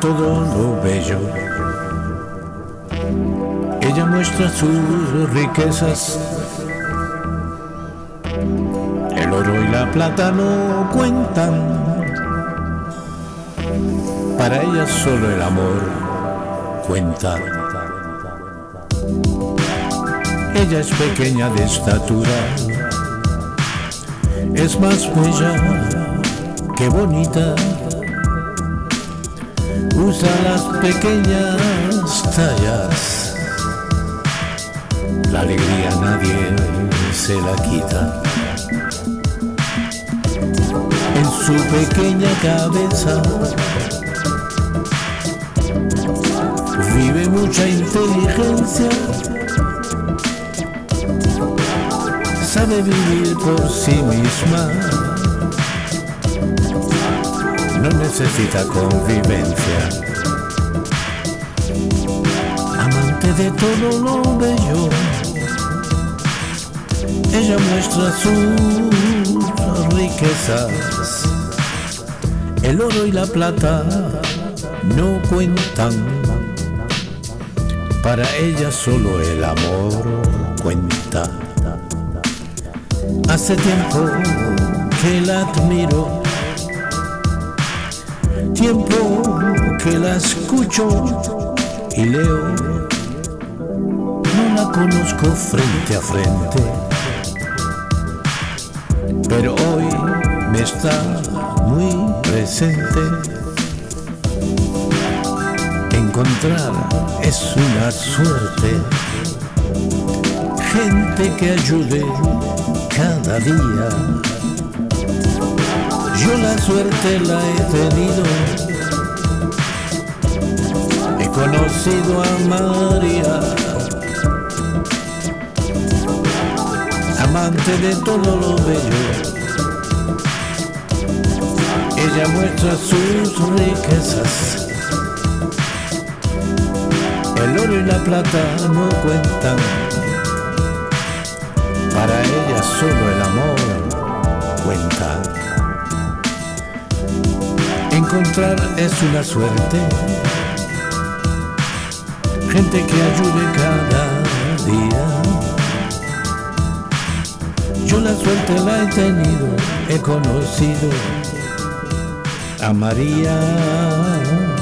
todo lo bello. Ella muestra sus riquezas. El oro y la plata no cuentan. Para ella solo el amor cuenta. Ella es pequeña de estatura, es más bella que bonita. Usa las pequeñas tallas. La alegría nadie se la quita. En su pequeña cabeza vive mucha inteligencia. Sabe vivir por sí misma. No necesita convivencia. De todo lo bello. Ella muestra sus riquezas. El oro y la plata no cuentan. Para ella solo el amor cuenta. Hace tiempo que la admiro, tiempo que la escucho y leo. La conozco frente a frente, pero hoy me está muy presente. Encontrar es una suerte, gente que ayude cada día. Yo la suerte la he tenido. He conocido a María, amante de todo lo bello. Ella muestra sus riquezas. El oro y la plata no cuentan para ella solo el amor cuenta. Encontrar es una suerte, gente que ayude cada día. Suerte la he tenido, he conocido a María.